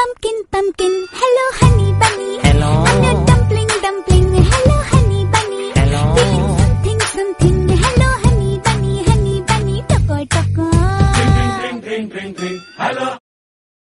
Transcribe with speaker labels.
Speaker 1: pumpkin, pumpkin. Hello, honey bunny. Hello. And a dumpling, dumpling. Hello, honey bunny. Hello. Feeling something, something. Hello, honey bunny, honey bunny. toko toko. Ring,
Speaker 2: ring, ring, ring, ring, ring. Hello,